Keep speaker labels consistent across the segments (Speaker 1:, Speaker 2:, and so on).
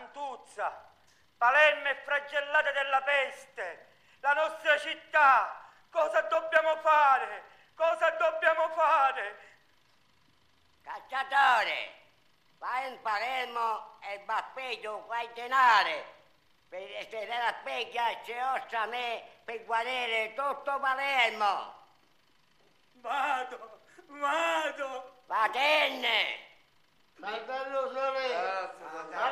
Speaker 1: Santuzza, Palermo è flagellata della peste, la nostra città, cosa dobbiamo fare? Cosa dobbiamo fare?
Speaker 2: Cacciatore, vai in Palermo e bappeggio quai denare per essere la specchia c'è ossa a me per guarire tutto Palermo.
Speaker 1: Vado, vado.
Speaker 2: Vatenne!
Speaker 3: Fratello Sole, fammi stare.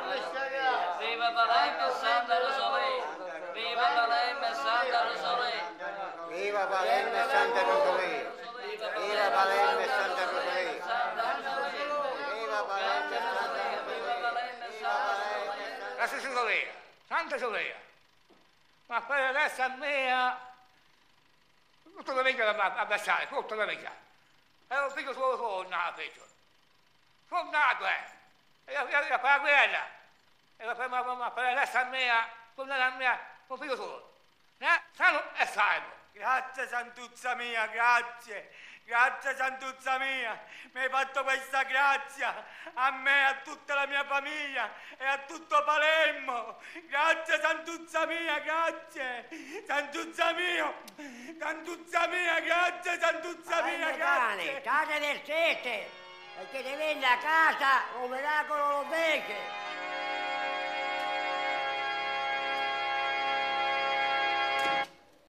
Speaker 4: Viva Palermo e Santa Rosalia! Viva Palermo e Santa Rosalia!
Speaker 3: Viva Palermo e Santa Rosalia. Viva Palermo e Santa Rosalia. Viva Palermo e Santa Rosalia.
Speaker 5: La Santa Soleia. Ma per adesso a me, tutta la vita a passare, tutta la vita. E un figlio solo solo nato, peggio. Sono nato, eh. E per la guerra. E per, ma, ma per adesso a me, tornare a me, un figlio solo. Eh? Sano e salvo.
Speaker 1: Grazie Santuzza mia, grazie. Grazie Santuzza mia, mi hai fatto questa grazia a me, a tutta la mia famiglia e a tutto Palermo. Grazie Santuzza mia, grazie. Santuzza mio, Santuzza mia, grazie Santuzza mia, grazie.
Speaker 2: cane del sete, perché ti venne a casa un miracolo lo fece.